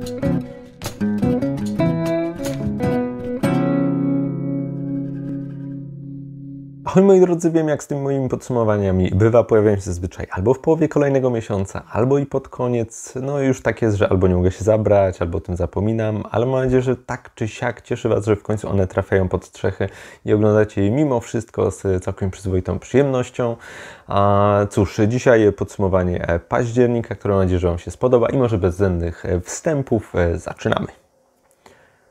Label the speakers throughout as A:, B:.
A: Thank you. Ahoj moi drodzy, wiem jak z tymi moimi podsumowaniami bywa, pojawiają się zazwyczaj albo w połowie kolejnego miesiąca, albo i pod koniec. No już tak jest, że albo nie mogę się zabrać, albo o tym zapominam, ale mam nadzieję, że tak czy siak cieszy Was, że w końcu one trafiają pod strzechy i oglądacie je mimo wszystko z całkiem przyzwoitą przyjemnością. A cóż, dzisiaj podsumowanie października, które mam nadzieję, że Wam się spodoba i może bez zbędnych wstępów zaczynamy.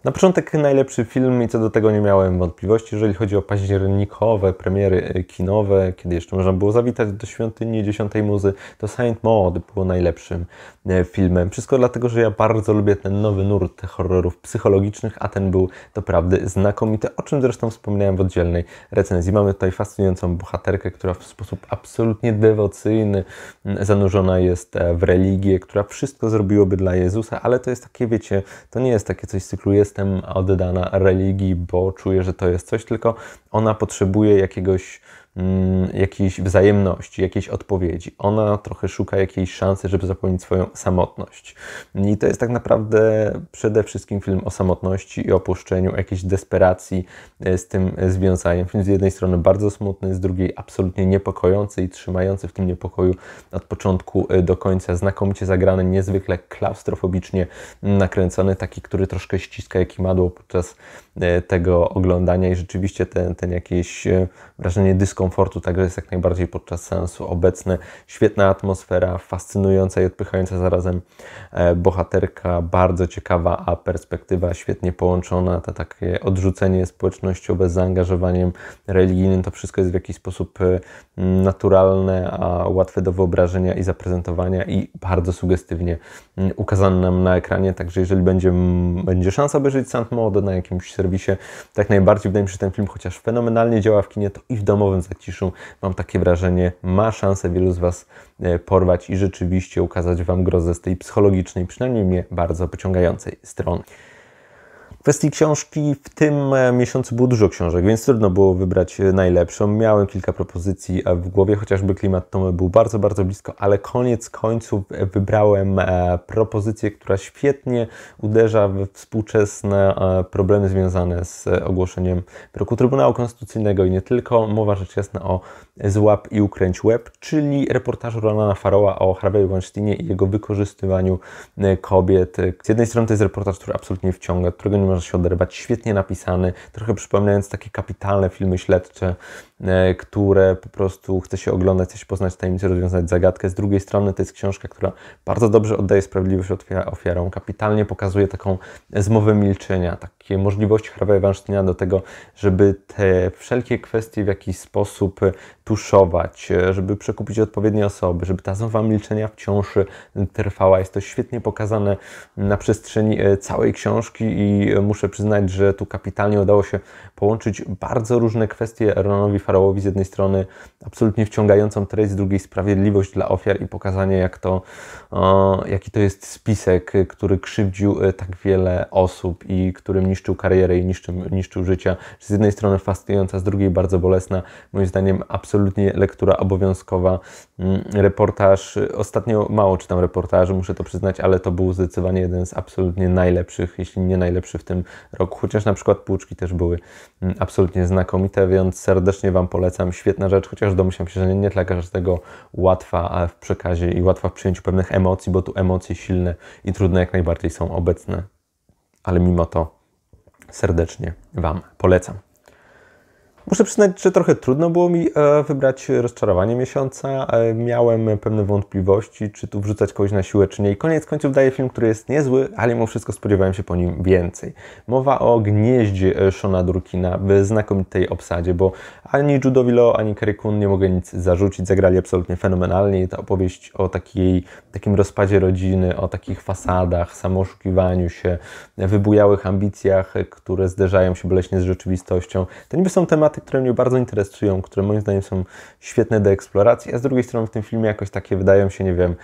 A: Na początek najlepszy film i co do tego nie miałem wątpliwości, jeżeli chodzi o październikowe premiery e, kinowe, kiedy jeszcze można było zawitać do świątyni dziesiątej muzy, to Saint Maud było najlepszym e, filmem. Wszystko dlatego, że ja bardzo lubię ten nowy nurt horrorów psychologicznych, a ten był doprawdy znakomity, o czym zresztą wspomniałem w oddzielnej recenzji. Mamy tutaj fascynującą bohaterkę, która w sposób absolutnie dewocyjny zanurzona jest e, w religię, która wszystko zrobiłoby dla Jezusa, ale to jest takie, wiecie, to nie jest takie coś z cyklu jest jestem oddana religii, bo czuję, że to jest coś, tylko ona potrzebuje jakiegoś jakiejś wzajemności, jakiejś odpowiedzi. Ona trochę szuka jakiejś szansy, żeby zapełnić swoją samotność. I to jest tak naprawdę przede wszystkim film o samotności i opuszczeniu, jakiejś desperacji e, z tym związaniem. Film z jednej strony bardzo smutny, z drugiej absolutnie niepokojący i trzymający w tym niepokoju od początku e, do końca. Znakomicie zagrany, niezwykle klaustrofobicznie nakręcony, taki, który troszkę ściska jak imadło podczas e, tego oglądania i rzeczywiście ten, ten jakieś wrażenie dyskomfortu komfortu, także jest jak najbardziej podczas sensu obecny. Świetna atmosfera, fascynująca i odpychająca zarazem e, bohaterka, bardzo ciekawa, a perspektywa świetnie połączona, to takie odrzucenie społecznościowe z zaangażowaniem religijnym, to wszystko jest w jakiś sposób e, naturalne, a łatwe do wyobrażenia i zaprezentowania i bardzo sugestywnie ukazane nam na ekranie, także jeżeli będzie, będzie szansa obejrzeć Sant Mode na jakimś serwisie, tak najbardziej. Wydaje mi się, że ten film chociaż fenomenalnie działa w kinie, to i w domowym ciszą, mam takie wrażenie, ma szansę wielu z Was e, porwać i rzeczywiście ukazać Wam grozę z tej psychologicznej, przynajmniej mnie bardzo pociągającej strony kwestii książki w tym e, miesiącu było dużo książek, więc trudno było wybrać e, najlepszą. Miałem kilka propozycji e, w głowie, chociażby klimat Tomy był bardzo, bardzo blisko, ale koniec końców wybrałem propozycję, która świetnie uderza we współczesne problemy związane z ogłoszeniem wyroku Trybunału Konstytucyjnego i nie tylko. Mowa rzecz jasna o Złap i ukręć web, czyli reportażu Ronana Faroła o Harvey Weinsteinie i jego wykorzystywaniu kobiet. Z jednej strony to jest reportaż, który absolutnie wciąga, którego nie można się oderwać, świetnie napisany, trochę przypominając takie kapitalne filmy śledcze, które po prostu chce się oglądać, chce się poznać tajemnicę, rozwiązać zagadkę. Z drugiej strony to jest książka, która bardzo dobrze oddaje sprawiedliwość ofiarom, kapitalnie pokazuje taką zmowę milczenia, takie możliwości Harvey'a Weinsteina do tego, żeby te wszelkie kwestie w jakiś sposób tuszować, e, żeby przekupić odpowiednie osoby, żeby ta zmowa milczenia wciąż trwała. Jest to świetnie pokazane na przestrzeni e, całej książki i muszę przyznać, że tu kapitalnie udało się połączyć bardzo różne kwestie Ronowi Faraowi z jednej strony absolutnie wciągającą treść, z drugiej sprawiedliwość dla ofiar i pokazanie jak to, jaki to jest spisek, który krzywdził e, tak wiele osób i którym niszczył karierę i niszczył, niszczył życia. Z jednej strony fascynująca, z drugiej bardzo bolesna. Moim zdaniem absolutnie lektura obowiązkowa. Mm, reportaż, ostatnio mało czytam reportaży, muszę to przyznać, ale to był zdecydowanie jeden z absolutnie najlepszych, jeśli nie najlepszy w tym roku, chociaż na przykład Płuczki też były mm, absolutnie znakomite, więc serdecznie Wam polecam. Świetna rzecz, chociaż domyślam się, że nie, nie dla każdego łatwa w przekazie i łatwa w przyjęciu pewnych emocji, bo tu emocje silne i trudne jak najbardziej są obecne, ale mimo to serdecznie Wam polecam. Muszę przyznać, że trochę trudno było mi e, wybrać rozczarowanie miesiąca. E, miałem pewne wątpliwości, czy tu wrzucać kogoś na siłę, czy nie. I koniec końców daje film, który jest niezły, ale mimo wszystko spodziewałem się po nim więcej. Mowa o gnieździe e, Shona Durkina w znakomitej obsadzie, bo ani Judo ani Kerry Kun nie mogę nic zarzucić. Zagrali absolutnie fenomenalnie. Ta opowieść o takiej, takim rozpadzie rodziny, o takich fasadach, samooszukiwaniu się, wybujałych ambicjach, które zderzają się boleśnie z rzeczywistością. To niby są tematy tematy, które mnie bardzo interesują, które moim zdaniem są świetne do eksploracji, a z drugiej strony w tym filmie jakoś takie wydają się, nie wiem,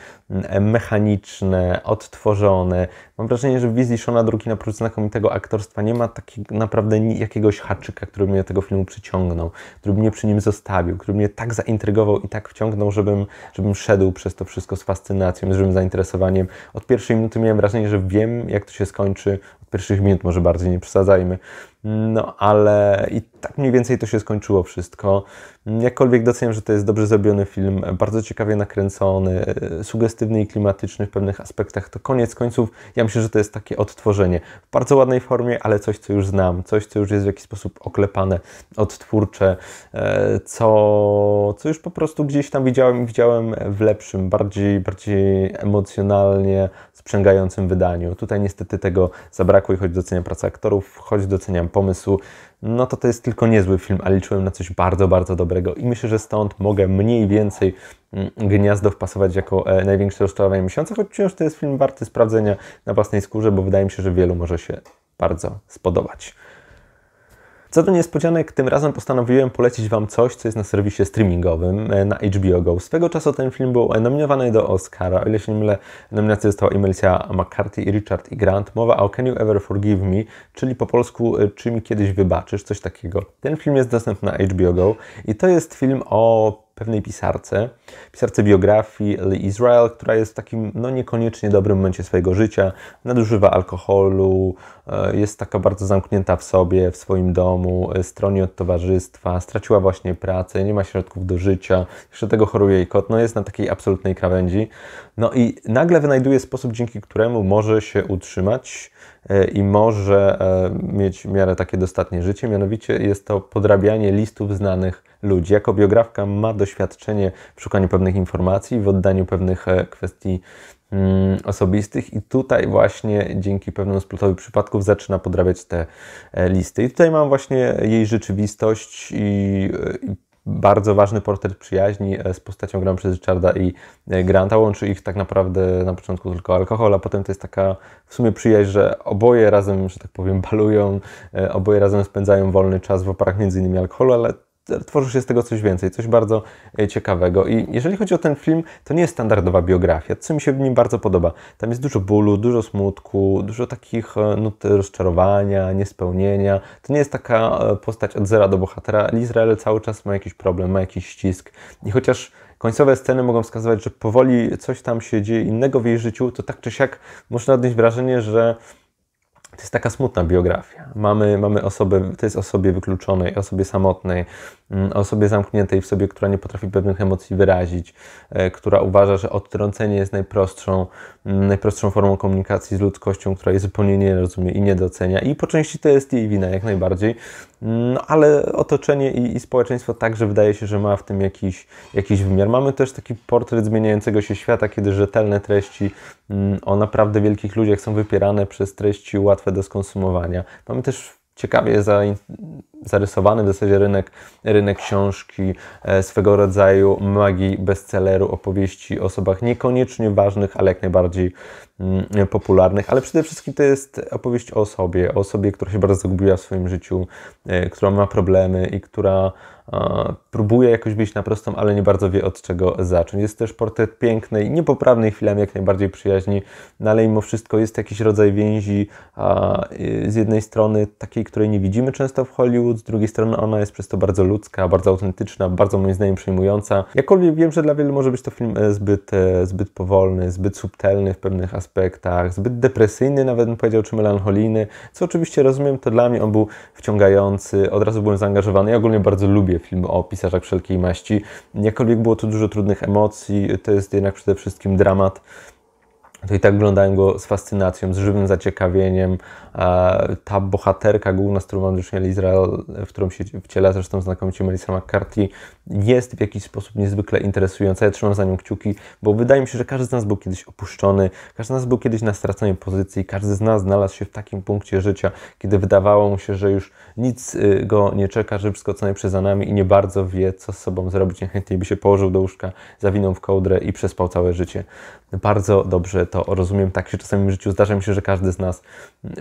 A: mechaniczne, odtworzone. Mam wrażenie, że w wizji Shona Druki na prócz znakomitego aktorstwa nie ma takiego naprawdę jakiegoś haczyka, który mnie do tego filmu przyciągnął, który mnie przy nim zostawił, który mnie tak zaintrygował i tak wciągnął, żebym, żebym szedł przez to wszystko z fascynacją, z żywym zainteresowaniem. Od pierwszej minuty miałem wrażenie, że wiem, jak to się skończy. Od pierwszych minut może bardziej nie przesadzajmy. No ale i tak mniej więcej to się skończyło wszystko. Jakkolwiek doceniam, że to jest dobrze zrobiony film, bardzo ciekawie nakręcony, sugestywny i klimatyczny w pewnych aspektach, to koniec końców ja myślę, że to jest takie odtworzenie w bardzo ładnej formie, ale coś, co już znam, coś, co już jest w jakiś sposób oklepane, odtwórcze, e, co, co już po prostu gdzieś tam widziałem widziałem w lepszym, bardziej, bardziej emocjonalnie sprzęgającym wydaniu. Tutaj niestety tego zabrakło i choć doceniam pracę aktorów, choć doceniam pomysł, no to to jest tylko niezły film, ale liczyłem na coś bardzo, bardzo dobrego i myślę, że stąd mogę mniej więcej mm, Gniazdo wpasować jako e, największe rozczarowanie miesiąca, choć wciąż to jest film warty sprawdzenia na własnej skórze, bo wydaje mi się, że wielu może się bardzo spodobać. Co do niespodzianek, tym razem postanowiłem polecić Wam coś, co jest na serwisie streamingowym e, na HBO Go. Swego czasu ten film był nominowany do Oscara, o ile się nie mylę, nominacja została Emelia McCarthy i Richard E. Grant. Mowa o Can You Ever Forgive Me, czyli po polsku e, Czy mi kiedyś wybaczysz, coś takiego. Ten film jest dostępny na HBO Go i to jest film o pewnej pisarce, pisarce biografii Lee Israel, która jest w takim no niekoniecznie dobrym momencie swojego życia, nadużywa alkoholu, e, jest taka bardzo zamknięta w sobie, w swoim domu, e, stroni od towarzystwa, straciła właśnie pracę, nie ma środków do życia, jeszcze tego choruje jej kot, no jest na takiej absolutnej krawędzi. No i nagle wynajduje sposób, dzięki któremu może się utrzymać e, i może mieć w miarę takie dostatnie życie, mianowicie jest to podrabianie listów znanych ludzi. Jako biografka ma doświadczenie w szukaniu pewnych informacji, w oddaniu pewnych e, kwestii mm, osobistych i tutaj właśnie dzięki pewnemu splutowi przypadków zaczyna podrabiać te e, listy. I tutaj mam właśnie jej rzeczywistość i, i bardzo ważny portret przyjaźni e, z postacią graną przez Richarda i Granta. Łączy ich tak naprawdę na początku tylko alkohol, a potem to jest taka w sumie przyjaźń, że oboje razem, że tak powiem, balują, oboje razem spędzają wolny czas w oparach między innymi alkoholu, ale tworzy się z tego coś więcej, coś bardzo e, ciekawego. I jeżeli chodzi o ten film, to nie jest standardowa biografia, co mi się w nim bardzo podoba. Tam jest dużo bólu, dużo smutku, dużo takich e, nut rozczarowania, niespełnienia. To nie jest taka e, postać od zera do bohatera. Izrael cały czas ma jakiś problem, ma jakiś ścisk. I chociaż końcowe sceny mogą wskazywać, że powoli coś tam się dzieje innego w jej życiu, to tak czy siak można odnieść wrażenie, że to jest taka smutna biografia. Mamy, mamy osobę, to jest osobie wykluczonej, osobie samotnej, osobie zamkniętej w sobie, która nie potrafi pewnych emocji wyrazić, e, która uważa, że odtrącenie jest najprostszą, mm, najprostszą formą komunikacji z ludzkością, która jej zupełnie nie rozumie i nie docenia. I po części to jest jej wina, jak najbardziej. No, ale otoczenie i, i społeczeństwo także wydaje się, że ma w tym jakiś, jakiś wymiar. Mamy też taki portret zmieniającego się świata, kiedy rzetelne treści mm, o naprawdę wielkich ludziach są wypierane przez treści łatwe do skonsumowania. Mamy też ciekawie za, zarysowany w zasadzie rynek, rynek książki, e, swego rodzaju magii bestselleru, opowieści o osobach niekoniecznie ważnych, ale jak najbardziej popularnych, ale przede wszystkim to jest opowieść o osobie, o osobie, która się bardzo zagubiła w swoim życiu, e, która ma problemy i która próbuje jakoś wyjść na prostą, ale nie bardzo wie od czego zacząć. Jest też portret pięknej, niepoprawnej chwilami, jak najbardziej przyjaźni, no ale mimo wszystko jest jakiś rodzaj więzi y, z jednej strony takiej, której nie widzimy często w Hollywood, z drugiej strony ona jest przez to bardzo ludzka, bardzo autentyczna, bardzo moim zdaniem przejmująca. Jakkolwiek wiem, że dla wielu może być to film e, zbyt, e, zbyt powolny, zbyt subtelny w pewnych aspektach, zbyt depresyjny, nawet bym powiedział, czy melancholijny, co oczywiście rozumiem, to dla mnie on był wciągający, od razu byłem zaangażowany. Ja ogólnie bardzo lubię lubię film o pisarzach wszelkiej maści. Jakkolwiek było tu dużo trudnych emocji, to jest jednak przede wszystkim dramat to i tak oglądałem go z fascynacją, z żywym zaciekawieniem. Ta bohaterka główna, z którą mam do czynienia, Izrael, w którą się wciela zresztą znakomicie Melissa McCarthy, jest w jakiś sposób niezwykle interesująca. Ja trzymam za nią kciuki, bo wydaje mi się, że każdy z nas był kiedyś opuszczony, każdy z nas był kiedyś na straconej pozycji, każdy z nas znalazł się w takim punkcie życia, kiedy wydawało mu się, że już nic y, go nie czeka, że wszystko co za nami i nie bardzo wie, co z sobą zrobić. Niechętniej by się położył do łóżka, zawinął w kołdrę i przespał całe życie. Bardzo dobrze to rozumiem. Tak się czasami w życiu zdarza mi się, że każdy z nas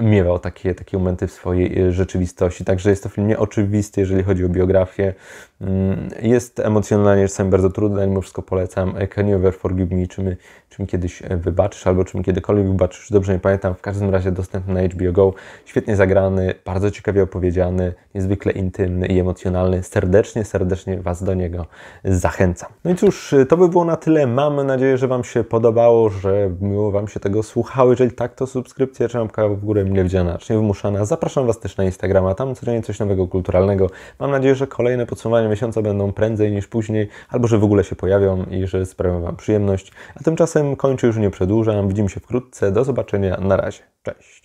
A: miewał takie, takie momenty w swojej e, rzeczywistości. Także jest to film nieoczywisty, jeżeli chodzi o biografię. Mm, jest emocjonalnie czasami bardzo trudny, ale mimo wszystko polecam. Can you ever forgive me? Czy, my, czy mi kiedyś wybaczysz, albo czy mi kiedykolwiek wybaczysz? Dobrze nie pamiętam. W każdym razie dostępny na HBO Go. Świetnie zagrany, bardzo ciekawie opowiedziany, niezwykle intymny i emocjonalny. Serdecznie, serdecznie Was do niego zachęcam. No i cóż, to by było na tyle. Mam nadzieję, że Wam się podobało, że miło Wam się tego słuchało. Jeżeli tak, to subskrypcja, czy łapka w górę mile widziana, czy nie wymuszana. Zapraszam Was też na Instagrama, tam codziennie coś nowego kulturalnego. Mam nadzieję, że kolejne podsumowania miesiąca będą prędzej niż później, albo że w ogóle się pojawią i że sprawią Wam przyjemność. A tymczasem kończę, już nie przedłużam. Widzimy się wkrótce. Do zobaczenia. Na razie. Cześć.